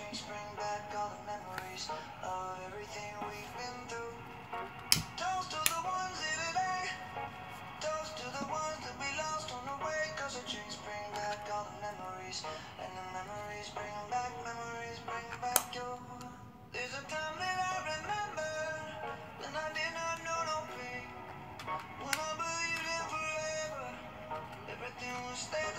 dreams bring back all the memories of everything we've been through. Toast to the ones here today. Toast to the ones that we lost on the way. Cause the dreams bring back all the memories. And the memories bring back, memories bring back your. There's a time that I remember when I did not know no pain. When I believed in forever, everything was stay.